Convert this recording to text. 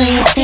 dreams.